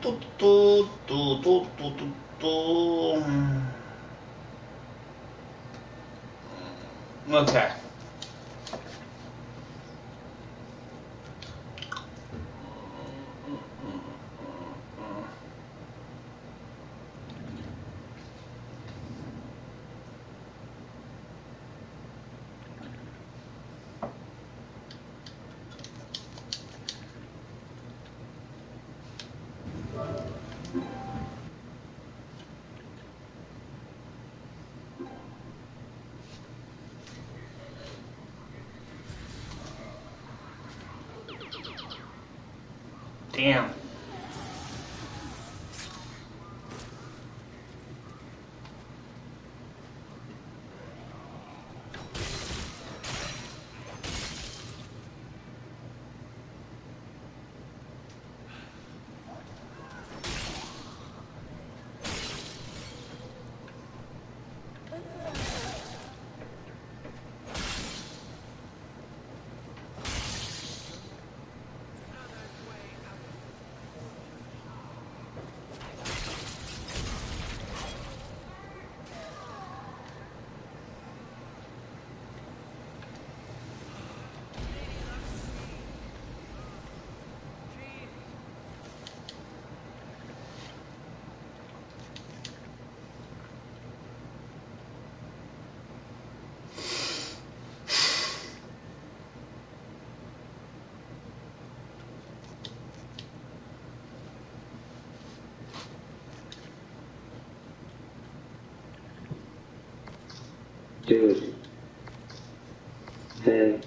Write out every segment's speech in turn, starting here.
tu, tu, tu, tu, tu, tu, tu. Okay. Damn. Dude. Hey.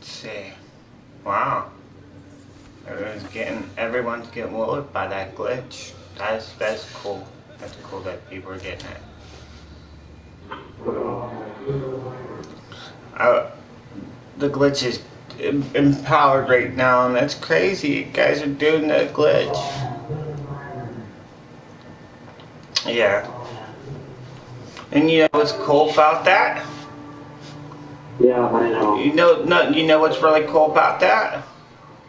See. Wow. Everyone's getting everyone's getting wooed by that glitch. That's that's cool. That's cool that people are getting it. Uh, the glitch is em- empowered right now, and that's crazy. You guys are doing that glitch. Yeah. And you know what's cool about that? Yeah, I know. You know, no, you know what's really cool about that?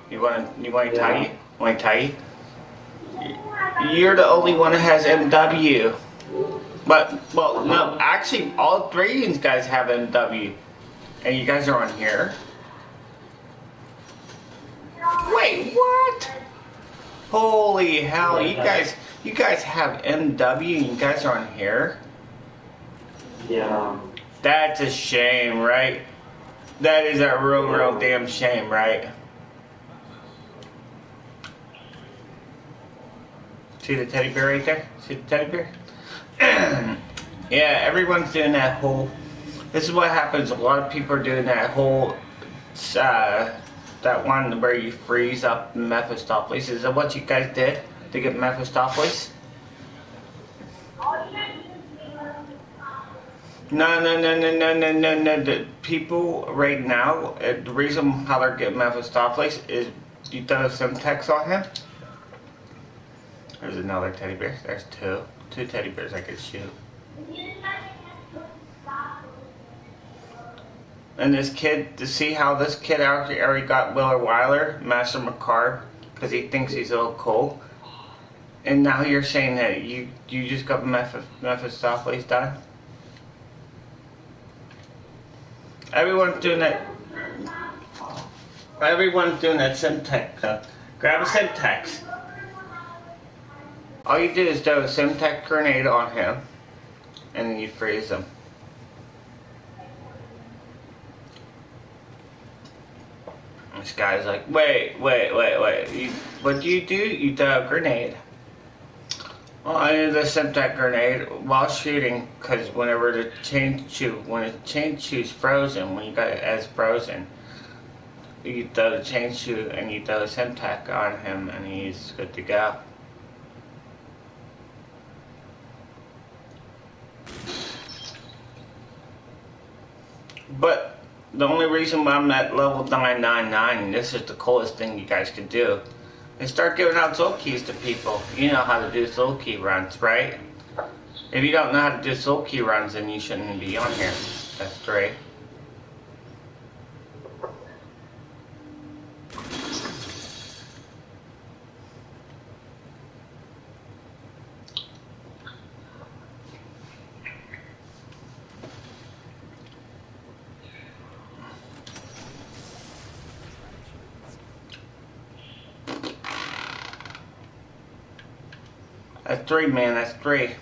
You want to, you want to tell Yeah. you? Want to tell you? You're the only one that has MW. But, well, no, actually, all three of you guys have MW. And you guys are on here. Wait, what? Holy hell, you guys, you guys have MW and you guys are on here? Yeah. That's a shame, right? That is a real, real damn shame, right? See the teddy bear right there? See the teddy bear? yeah, everyone's doing that whole. This is what happens. A lot of people are doing that whole. Uh, that one where you freeze up Mephistopheles. Is that what you guys did to get Mephistopheles? No, no, no, no, no, no, no, no. The people right now, uh, the reason how they're getting Mephistopheles is you throw some text on him. There's another teddy bear. There's two. Two teddy bears I could shoot. And this kid, to see how this kid already already got Willard Wyler, Master McCarb, because he thinks he's a little cool. And now you're saying that you you just got Meph- Mephistopheles done? Everyone's doing that. Everyone's doing that. Uh, grab a Semtex. All you do is throw a Semtex grenade on him, and then you freeze him. This guy's like, wait, wait, wait, wait. You, what do you do? You throw a grenade. Well, I did the Semtex grenade while shooting because whenever the chain shoot, when the chain shoot's frozen, when you got it as frozen, you throw the chain shoot and you throw the Semtex on him and he's good to go. But the only reason why I'm at level 999, and this is the coolest thing you guys can do, is start giving out soul keys to people. You know how to do soul key runs, right? If you don't know how to do soul key runs, then you shouldn't be on here. That's three. That's three, man. That's three.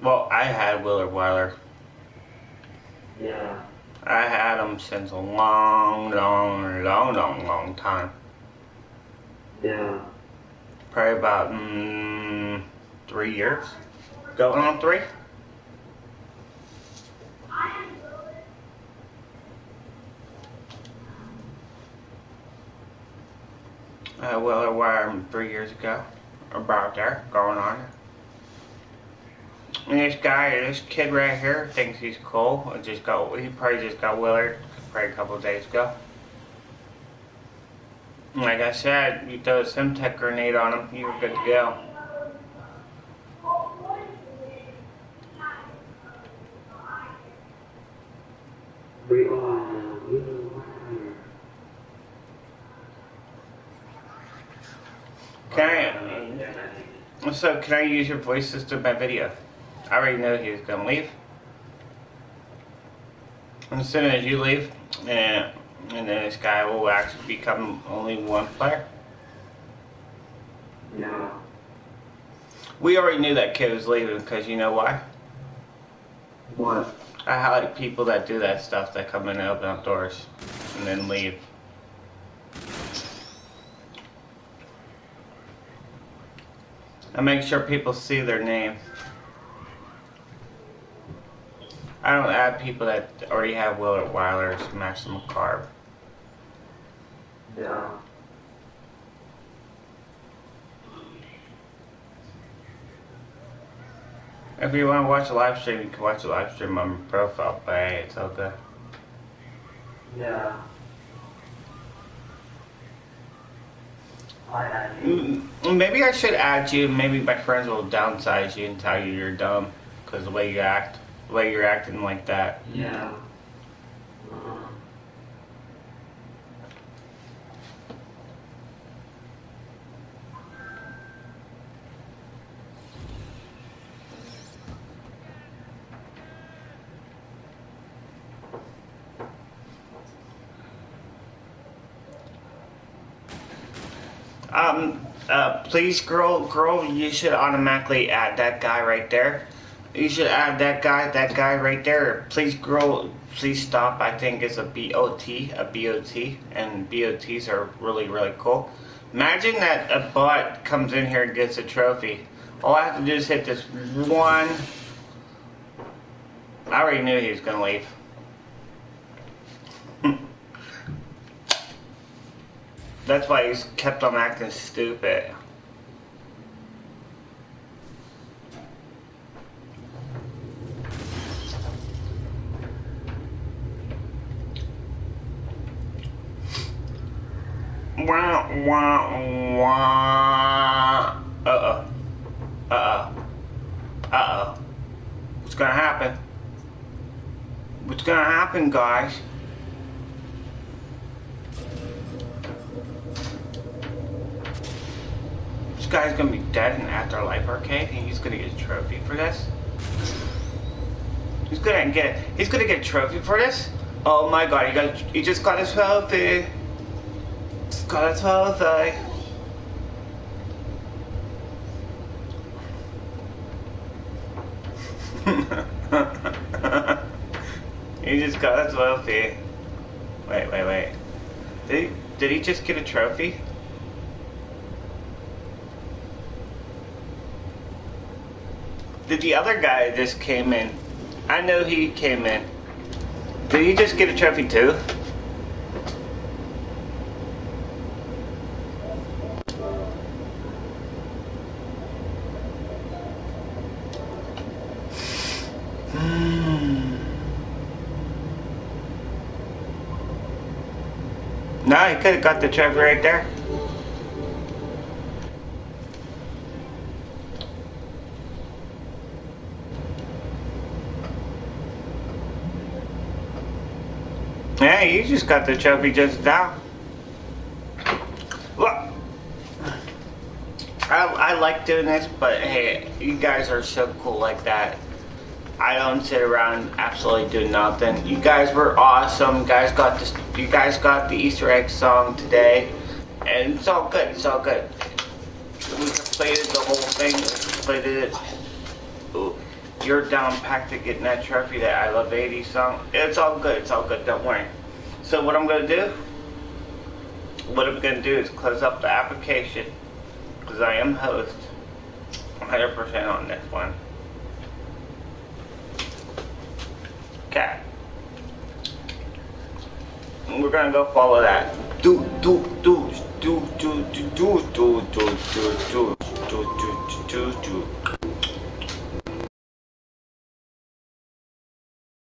Well, I had Willard Wyler. I had them since a long, long, long, long, long time. Yeah. Probably about mm, three years. Going on three? Uh, well, it was three years ago. About there, going on. And this guy, this kid right here, thinks he's cool. Just got, he probably just got Willard probably a couple days ago. Like I said, you throw a Semtex grenade on him, you were good to go. Can I, so can I use your voice system my video? I already know he was gonna leave. And as soon as you leave, and, and then this guy will actually become only one player. Yeah. We already knew that kid was leaving because you know why? What? I highlight people that do that stuff that come in and open up doors and then leave. I make sure people see their name. I don't add people that already have Willard Wyler's maximum carb. Yeah. If you want to watch a live stream, you can watch a live stream on my profile, but hey, it's all good. Yeah. I had you. Mm, Maybe I should add you. Maybe my friends will downsize you and tell you you're dumb because the way you act, way you're acting like that. Yeah. Um, uh, please, girl, girl, you should automatically add that guy right there. You should add that guy, that guy right there. Please, girl, please stop. I think it's a BOT, a BOT, and BOTs are really, really cool. Imagine that a bot comes in here and gets a trophy. All I have to do is hit this one. I already knew he was gonna leave. That's why he's kept on acting stupid. Wah, wah, wah. Uh-oh. Uh-oh. Uh-oh. What's gonna happen? What's gonna happen, guys? This guy's gonna be dead in Afterlife Arcade, and he's gonna get a trophy for this. He's gonna get he's gonna get a trophy for this. Oh my god, he got he just got a trophy. Got a trophy. he just got a trophy. Wait, wait, wait. Did he, did he just get a trophy? did the other guy just came in? I know he came in. Did he just get a trophy too? No, he could have got the trophy right there. Yeah, you just got the trophy just now. Look, I, I like doing this, but hey, you guys are so cool like that. I don't sit around absolutely doing nothing. You guys were awesome. You guys got this. You guys got the Easter egg song today, and it's all good. It's all good. We completed the whole thing. We completed it. Ooh, You're down packed to getting that trophy, that I Love 80 song. It's all good. It's all good. Don't worry. So what I'm gonna do? What I'm gonna do is close up the application because I am host 100% on this one. Okay. And we're gonna go follow that. Do do do do do do do do do do do do do do do do.